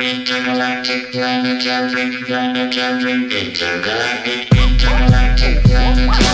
Intergalactic planetary, planetary, intergalactic, intergalactic, planetary.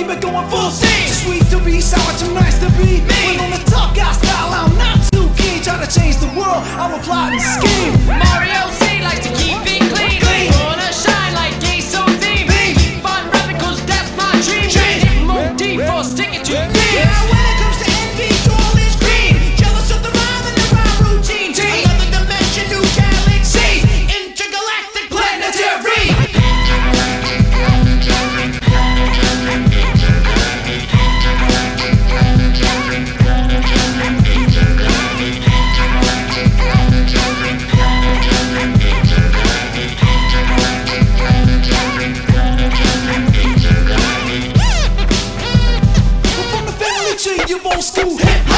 keep it going full steam. Too sweet to be sour, too nice to be me. When on the top, guy style, I'm not too keen. Try to change the world, I will plot and scheme. Mario C likes to keep it clean. clean. give old school. hip